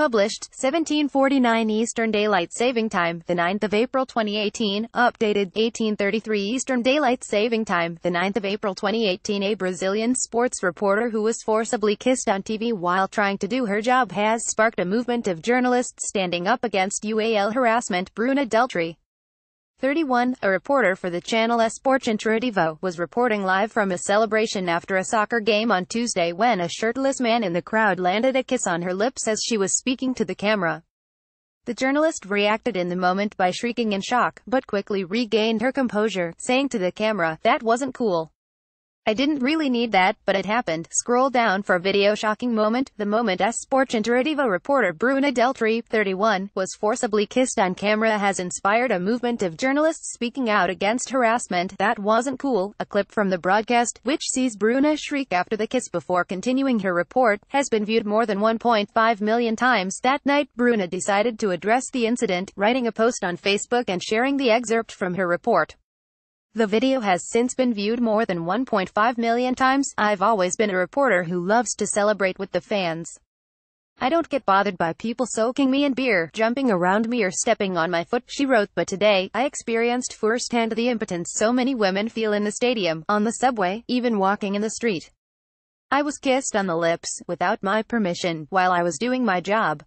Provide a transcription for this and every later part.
Published, 1749 Eastern Daylight Saving Time, the 9th of April 2018. Updated, 1833 Eastern Daylight Saving Time, the 9th of April 2018. A Brazilian sports reporter who was forcibly kissed on TV while trying to do her job has sparked a movement of journalists standing up against UAL harassment. Bruna Dealtry 31, a reporter for the Channel Esporte Interativo, was reporting live from a celebration after a soccer game on Tuesday when a shirtless man in the crowd landed a kiss on her lips as she was speaking to the camera. The journalist reacted in the moment by shrieking in shock, but quickly regained her composure, saying to the camera, that wasn't cool. I didn't really need that, but it happened. Scroll down for video shocking moment. The moment Esporte Interativo reporter Bruna Dealtry, 31, was forcibly kissed on camera has inspired a movement of journalists speaking out against harassment. That wasn't cool. A clip from the broadcast, which sees Bruna shriek after the kiss before continuing her report, has been viewed more than 1.5 million times. That night, Bruna decided to address the incident, writing a post on Facebook and sharing the excerpt from her report. The video has since been viewed more than 1.5 million times. I've always been a reporter who loves to celebrate with the fans. I don't get bothered by people soaking me in beer, jumping around me or stepping on my foot, she wrote, but today, I experienced firsthand the impotence so many women feel in the stadium, on the subway, even walking in the street. I was kissed on the lips, without my permission, while I was doing my job.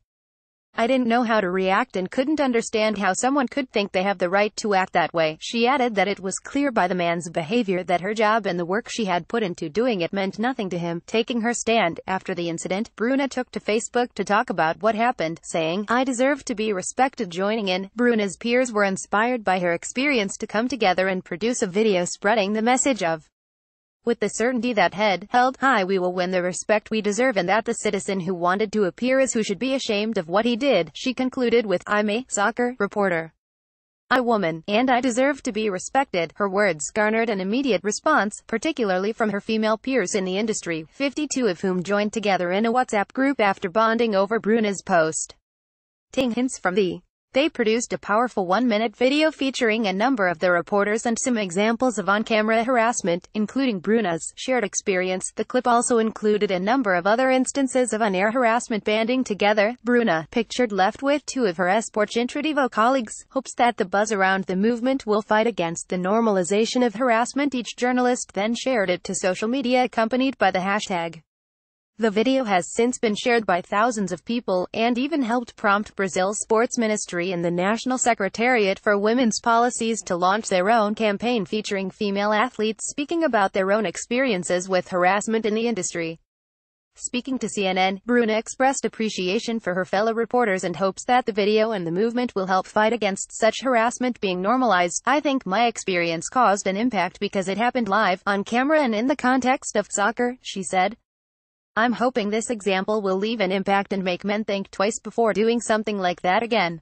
I didn't know how to react and couldn't understand how someone could think they have the right to act that way. She added that it was clear by the man's behavior that her job and the work she had put into doing it meant nothing to him. Taking her stand after the incident, Bruna took to Facebook to talk about what happened, saying, I deserve to be respected joining in. Bruna's peers were inspired by her experience to come together and produce a video spreading the message of with the certainty that head held high we will win the respect we deserve and that the citizen who wanted to appear as who should be ashamed of what he did, she concluded with, I'm a soccer reporter. I woman, and I deserve to be respected. Her words garnered an immediate response, particularly from her female peers in the industry, 52 of whom joined together in a WhatsApp group after bonding over Bruna's post. Ting hints from the they produced a powerful one-minute video featuring a number of the reporters and some examples of on-camera harassment, including Bruna's shared experience. The clip also included a number of other instances of on-air harassment banding together. Bruna, pictured left with two of her Esporte Interativo colleagues, hopes that the buzz around the movement will fight against the normalization of harassment. Each journalist then shared it to social media accompanied by the hashtag the video has since been shared by thousands of people, and even helped prompt Brazil's sports ministry and the National Secretariat for Women's Policies to launch their own campaign featuring female athletes speaking about their own experiences with harassment in the industry. Speaking to CNN, Bruna expressed appreciation for her fellow reporters and hopes that the video and the movement will help fight against such harassment being normalized. I think my experience caused an impact because it happened live, on camera and in the context of soccer, she said. I'm hoping this example will leave an impact and make men think twice before doing something like that again.